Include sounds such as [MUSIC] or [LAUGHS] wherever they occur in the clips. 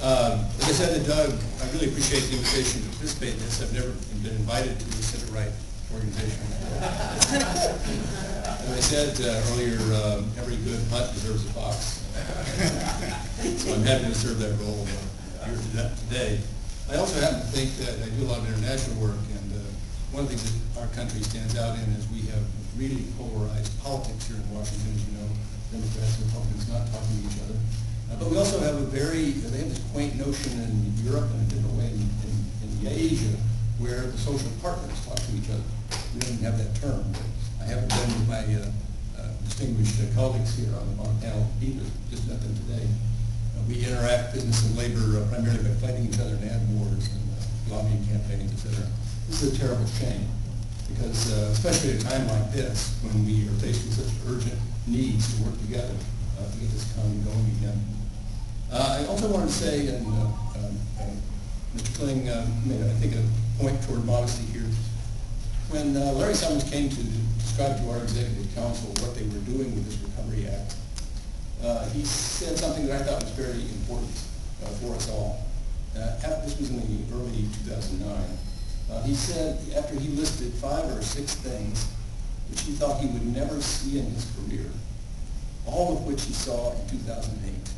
Um, Like I said to Doug, I really appreciate the invitation to participate in this. I've never been invited to the Center Right organization. [LAUGHS] As I said uh, earlier, um, every good hunt deserves a fox. So I'm happy to serve that role uh, here today. I also happen to think that I do a lot of international work, and uh, one of the things that our country stands out in is we have really polarized politics here in Washington, as you know, Democrats and Republicans not talking to each other. Uh, But we also a very, they have this quaint notion in Europe and a way in, in, in Asia, where the social partners talk to each other. We don't even have that term, I haven't been with my uh, uh, distinguished uh, colleagues here on the panel either, just nothing today. Uh, We interact business and labor uh, primarily by fighting each other in ad wars and lobbying campaigns, et cetera. This is a terrible shame, because uh, especially at a time like this, when we are facing such urgent needs to work together uh, to get this economy going again. Uh, I also wanted to say, and uh, um, uh, Mr. Kling uh, made, I think, a point toward modesty here. When uh, Larry Summers came to describe to our executive council what they were doing with this Recovery Act, uh, he said something that I thought was very important uh, for us all. Uh, this was in the early 2009. Uh, he said, after he listed five or six things which he thought he would never see in his career, all of which he saw in 2008,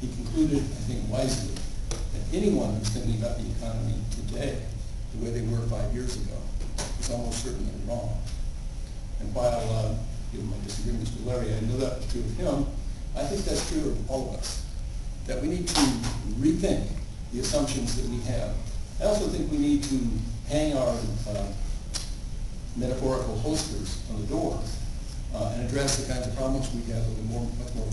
he concluded, I think wisely, that anyone who's thinking about the economy today, the way they were five years ago, is almost certainly wrong. And while, uh, given my disagreements with Larry, I know that was true of him, I think that's true of all of us. That we need to rethink the assumptions that we have. I also think we need to hang our uh, metaphorical holsters on the door uh, and address the kinds of problems we have with a more, much more